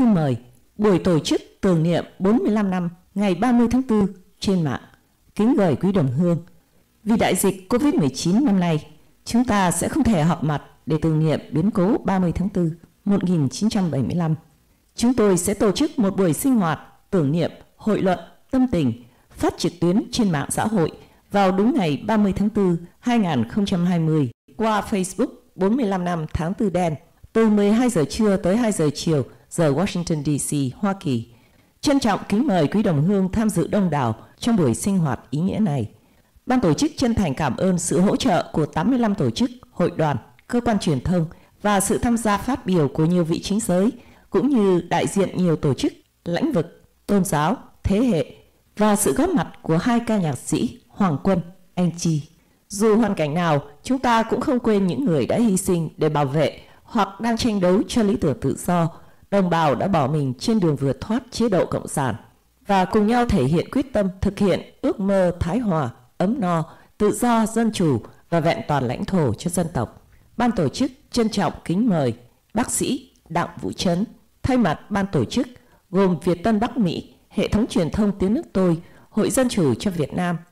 thư mời buổi tổ chức tưởng niệm 45 năm ngày 30 tháng 4 trên mạng. Kính gửi quý đồng hương, vì đại dịch Covid-19 năm nay, chúng ta sẽ không thể họp mặt để tưởng niệm biến cố 30 tháng 4 1975. Chúng tôi sẽ tổ chức một buổi sinh hoạt tưởng niệm, hội luận, tâm tình, phát trực tuyến trên mạng xã hội vào đúng ngày 30 tháng 4 2020 qua Facebook 45 năm tháng 4 đen từ 12 giờ trưa tới 2 giờ chiều giờ Washington DC, Hoa Kỳ. Trân trọng kính mời quý đồng hương tham dự đông đảo trong buổi sinh hoạt ý nghĩa này. Ban tổ chức chân thành cảm ơn sự hỗ trợ của 85 tổ chức, hội đoàn, cơ quan truyền thông và sự tham gia phát biểu của nhiều vị chính giới cũng như đại diện nhiều tổ chức, lĩnh vực, tôn giáo, thế hệ và sự góp mặt của hai ca nhạc sĩ Hoàng Quân, Anh Chi. Dù hoàn cảnh nào, chúng ta cũng không quên những người đã hy sinh để bảo vệ hoặc đang tranh đấu cho lý tưởng tự do, đồng bào đã bỏ mình trên đường vượt thoát chế độ cộng sản và cùng nhau thể hiện quyết tâm thực hiện ước mơ thái hòa, ấm no, tự do, dân chủ và vẹn toàn lãnh thổ cho dân tộc. Ban tổ chức trân trọng kính mời bác sĩ Đặng Vũ Trấn thay mặt ban tổ chức gồm Việt Tân Bắc Mỹ, hệ thống truyền thông tiếng nước tôi, Hội Dân chủ cho Việt Nam –